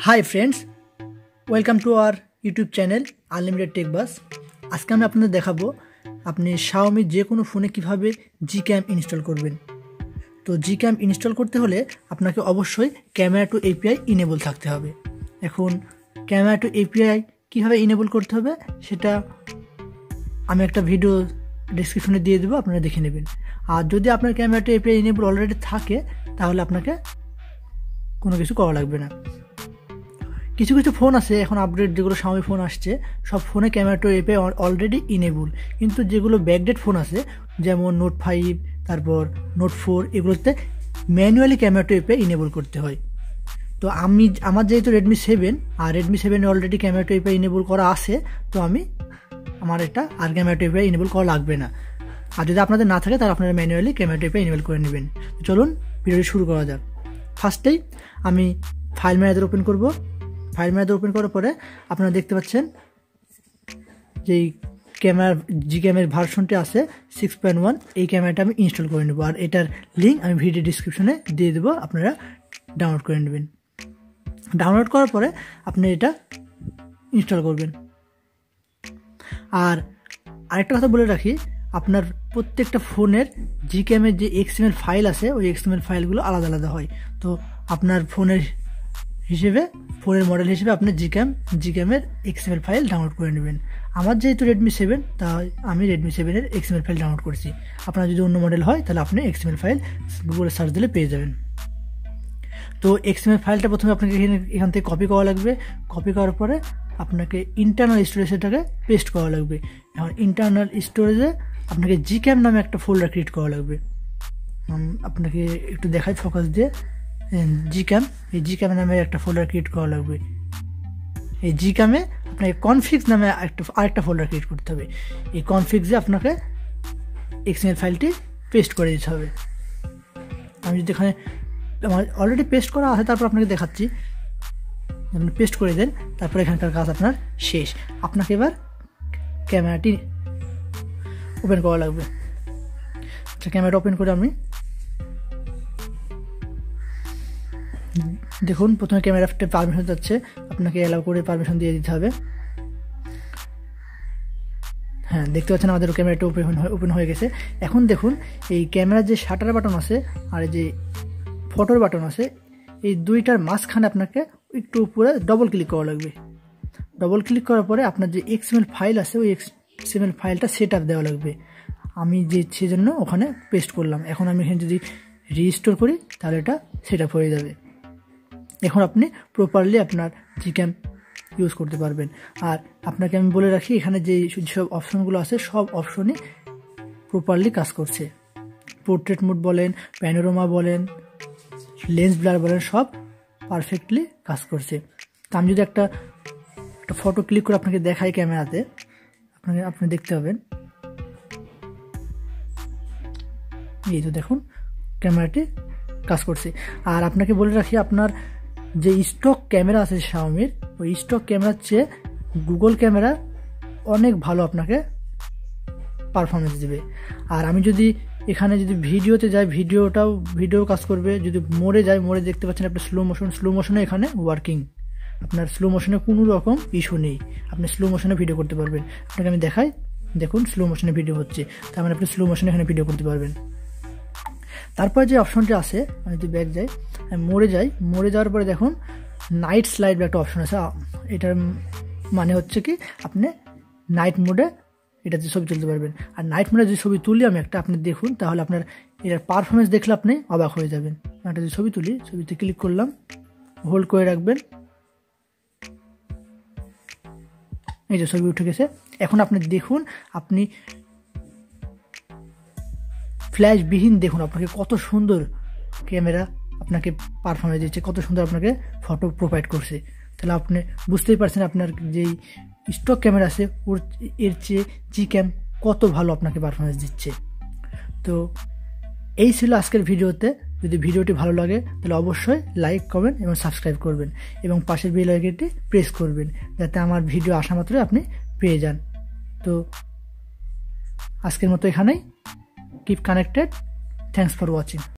Hi friends welcome to our YouTube channel unlimited tech বাস আজকে আমি আপনাদের দেখাবো আপনি শাওমি যে কোনো ফোনে কীভাবে জি ক্যাম ইনস্টল করবেন। তো জি ক্যাম ইনস্টল করতে হলে আপনাকে অবশ্যই ক্যামেরা টু এপিআই ইনেবল থাকতে হবে। এখন ক্যামেরা টু এপিআই কীভাবে ইনেবল করতে হবে সেটা আমি একটা ভিডিও ডিসক্রিপশনে দিয়ে দেবো, আপনারা দেখে নেবেন। আর যদি আপনার camera two API enable already থাকে, তাহলে আপনাকে কোনো কিছু করা লাগবে না। কিছু কিছু ফোন আছে, এখন আপডেট যেগুলো স্বামী ফোন আসছে, সব ফোনে camera two API already enable কিন্তু যেগুলো ব্যাকডেট ফোন আছে, যেমন নোট ফাইভ তারপর নোট ফোর এগুলোতে manually camera two API enable করতে হয়। তো আমি, আমার যেহেতু রেডমি সেভেন আর রেডমি সেভেনে already camera two API enable করা আছে, তো আমি আমার এটা আর ক্যামেরা টু এপে ইনেবল করা লাগবে না। আর যদি আপনাদের না থাকে, তাহলে আপনারা manually camera two API enable করে নেবেন। চলুন ভিডিওটি শুরু করা যাক। ফার্স্টেই আমি ফাইল ম্যানেজার ওপেন করব। ফাইল ম্যানেজার ওপেন করার পরে আপনারা দেখতে পাচ্ছেন যেই ক্যামেরার জি ক্যামের ভার্সনটি আছে সিক্স পয়েন্ট ওয়ান এই ক্যামেরাটা আমি ইনস্টল করে নেব। আর এটার লিঙ্ক আমি ভিডিও ডিসক্রিপশনে দিয়ে দেবো, আপনারা ডাউনলোড করে নেবেন। ডাউনলোড করার পরে আপনি এটা ইনস্টল করবেন। আর আরেকটা কথা বলে রাখি, আপনার প্রত্যেকটা ফোনের জি ক্যামের যে এক্সএমএল ফাইল আছে, ওই এক্সএমএল ফাইলগুলো আলাদা আলাদা হয়। তো আপনার ফোনের হিসেবে ফোনের মডেল হিসেবে আপনি জি ক্যাম জি ক্যামের এক্সএমএল ফাইল ডাউনলোড করে নেবেন। আমার যেহেতু রেডমি সেভেন তাই আমি রেডমি সেভেনের এক্সএমএল ফাইল ডাউনলোড করেছি। আপনার যদি অন্য মডেল হয়, তাহলে আপনি এক্সএমএল ফাইল গুগলে সার্চ দিলে পেয়ে যাবেন। তো এক্সএমএল ফাইলটা প্রথমে আপনাকে এখানে, এখান থেকে কপি করা লাগবে। কপি করার পরে আপনাকে ইন্টারনাল স্টোরেজটাকে পেস্ট করা লাগবে। এখন ইন্টারনাল স্টোরেজে আপনাকে জি ক্যাম নামে একটা ফোল্ডার ক্রিয়েট করা লাগবে। আপনাকে একটু দেখাই ফোকাস দিয়ে। জি ক্যাম এই জি ক্যাম নামে একটা ফোল্ডার ক্রিয়েট করা লাগবে। এই জি ক্যামে আপনাকে কনফিক্স নামে একটা, আরেকটা ফোল্ডার ক্রিয়েট করতে হবে। এই কনফিক্সে আপনাকে এক্সএমএল ফাইলটি পেস্ট করে দিতে হবে। আমি যদি এখানে আমার অলরেডি পেস্ট করা আছে, তারপর আপনাকে দেখাচ্ছি। আপনি পেস্ট করে দেন, তারপর এখানকার কাজ আপনার শেষ। আপনাকে এবার ক্যামেরাটি ওপেন করা লাগবে। আচ্ছা ক্যামেরা ওপেন করে আমি দেখুন, প্রথমে ক্যামেরাতে পারমিশন যাচ্ছে। আপনাকে অ্যালাউ করে পারমিশন দিয়ে দিতে হবে। হ্যাঁ দেখতে পাচ্ছেন আমাদের ক্যামেরাটা ওপেন ওপেন হয়ে গেছে। এখন দেখুন, এই ক্যামেরার যে শাটার বাটন আছে আর যে ফটোর বাটন আছে, এই দুইটার মাঝখানে আপনাকে একটু উপরে ডবল ক্লিক করা লাগবে। ডবল ক্লিক করার পরে আপনার যে এক্সএমএল ফাইল আছে, ওই এক্সএমএল ফাইলটা সেট আপ দেওয়া লাগবে। আমি যে, সেজন্য ওখানে পেস্ট করলাম। এখন আমি এখানে যদি রিস্টোর করি, তাহলে এটা সেট আপ হয়ে যাবে। এখন আপনি প্রপারলি আপনার জিক্যাম ইউজ করতে পারবেন। আর আপনাকে আমি বলে রাখি, এখানে যে সব অপশনগুলো আছে, সব অপশনই প্রপারলি কাজ করছে। পোর্ট্রেট মুড বলেন প্যানোরোমা বলেন লেন্স ব্লার বলেন, সব পারফেক্টলি কাজ করছে। তা আমি যদি একটা একটা ফটো ক্লিক করে আপনাকে দেখাই ক্যামেরাতে, আপনাকে, আপনি দেখতে পাবেন। এই তো দেখুন, ক্যামেরাটি কাজ করছে। আর আপনাকে বলে রাখি, আপনার যে স্টক ক্যামেরা আছে শাওমির ওই স্টক ক্যামেরার চেয়ে গুগল ক্যামেরা অনেক ভালো আপনাকে পারফরমেন্স দেবে। আর আমি যদি এখানে যদি ভিডিওতে যাই, ভিডিওটাও, ভিডিও কাজ করবে, যদি মোড়ে যায় মোড়ে দেখতে পাচ্ছেন আপনার স্লো মোশন স্লো মোশনে এখানে ওয়ার্কিং আপনার স্লো মোশনে কোনো রকম ইস্যু নেই। আপনি স্লো মোশনে ভিডিও করতে পারবেন। আপনাকে আমি দেখাই, দেখুন স্লো মোশনে ভিডিও হচ্ছে। তার মানে আপনি স্লো মোশনে এখানে ভিডিও করতে পারবেন। তারপরে যে অপশনটি আছে, আমি যদি ব্যাক যাই আমি মোড়ে যাই মোড়ে যাওয়ার পরে দেখুন নাইট স্লাইড একটা অপশন আছে। এটার মানে হচ্ছে কি, আপনি নাইট মোডে এটাতে ছবি তুলতে পারবেন। আর নাইট মোডে যদি ছবি তুলি আমি একটা, আপনি দেখুন, তাহলে আপনার এটার পারফরমেন্স দেখলে আপনি অবাক হয়ে যাবেন। একটা যদি ছবি তুলি, ছবিতে ক্লিক করলাম হোল্ড করে রাখবেন। এই যে ছবি উঠে গেছে। এখন আপনি দেখুন, আপনি ফ্ল্যাশবিহীন দেখুন, আপনাকে কত সুন্দর ক্যামেরা আপনাকে পারফরমেন্স দিচ্ছে, কত সুন্দর আপনাকে ফটো প্রোভাইড করছে। তাহলে আপনি বুঝতেই পারছেন আপনার যেই স্টক ক্যামেরা আছে, ওর এর চেয়ে জি ক্যাম কত ভালো আপনাকে পারফরমেন্স দিচ্ছে। তো এই ছিল আজকের ভিডিওতে। যদি ভিডিওটি ভালো লাগে, তাহলে অবশ্যই লাইক কমেন্ট এবং সাবস্ক্রাইব করবেন এবং পাশের বেল আইকনটি প্রেস করবেন, যাতে আমার ভিডিও আসা মাত্রই আপনি পেয়ে যান। তো আজকের মতো এখানেই। Keep connected thanks for watching.